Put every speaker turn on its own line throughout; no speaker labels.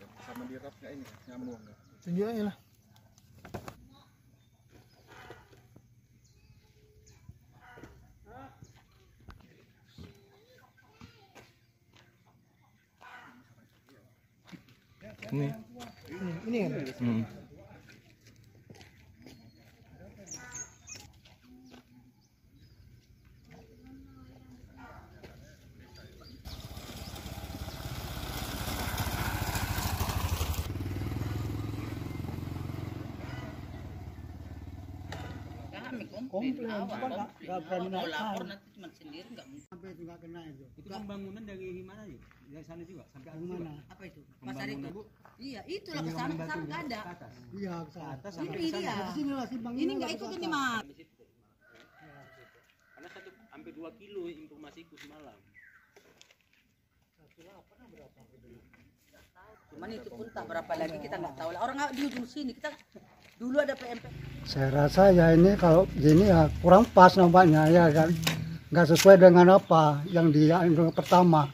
pas nggak ini nyambung nggak?
tunjuk aja lah
Ini.
ini ini kan
Hmm.
Kami
Komplain,
komplain,
berani
mau
naikkan.
lapor nanti cuma sendiri nggak mungkin.
sampai itu nggak kena itu
Itu pembangunan dari mana sih? Dari sana juga sampai atas juga.
mana
Apa itu? Pasar itu.
Bu.
Iya, itulah ke sana nggak ada.
Atas.
iya ke sana.
Atas
Ini
sampai ke sana.
Di sini lah simpang
Ini nggak ikut ini mas.
Karena satu hampir 2 kilo informasiku semalam.
Cuman itu pun tak berapa lagi kita nggak tahu lah. Orang nggak di ujung sini kita dulu ada PMP.
saya rasa ya ini kalau gini ya kurang pas nampaknya ya kan nggak sesuai dengan apa yang dia yang pertama.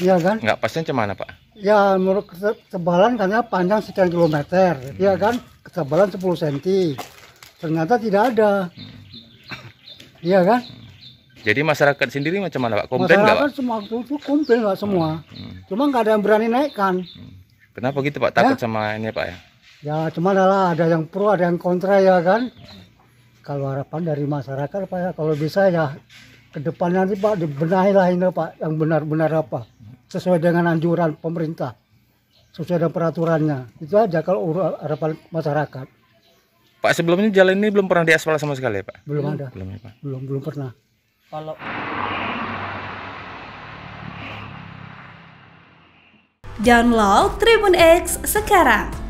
Iya kan?
Nggak pasnya cuman mana Pak?
ya menurut kete- ketebalan katanya panjang sekian kilometer. Ya kan? Ketebalan 10 cm ternyata tidak ada. Iya kan?
Jadi masyarakat sendiri macam mana Pak? Komplain nggak Pak?
masyarakat semua itu komplain lah semua. Cuma nggak ada yang berani naikkan.
Kenapa gitu Pak? Takut sama ini Pak ya?
Ya cuma adalah ada yang pro ada yang kontra ya kan kalau harapan dari masyarakat pak ya kalau bisa ya ke depan nanti pak dibenahi lah ini pak yang benar-benar apa sesuai dengan anjuran pemerintah sesuai dengan peraturannya itu aja kalau harapan masyarakat
Pak sebelumnya jalan ini belum pernah diaspal sama sekali ya Pak?
belum ada
Belum ya Pak?
belum belum pernah
Kalau
Download Tribun X sekarang.